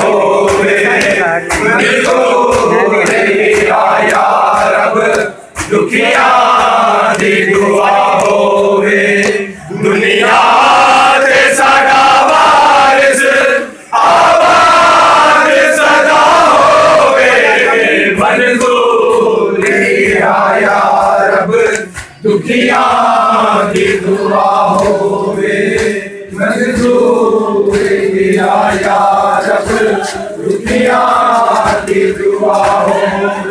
होवे। मंजूर आया रब दुखिया दी दुआ होवे। दुनिया दुखिया दी दुआ होवे। मंजूर आया जब दुखिया की दुआ होवे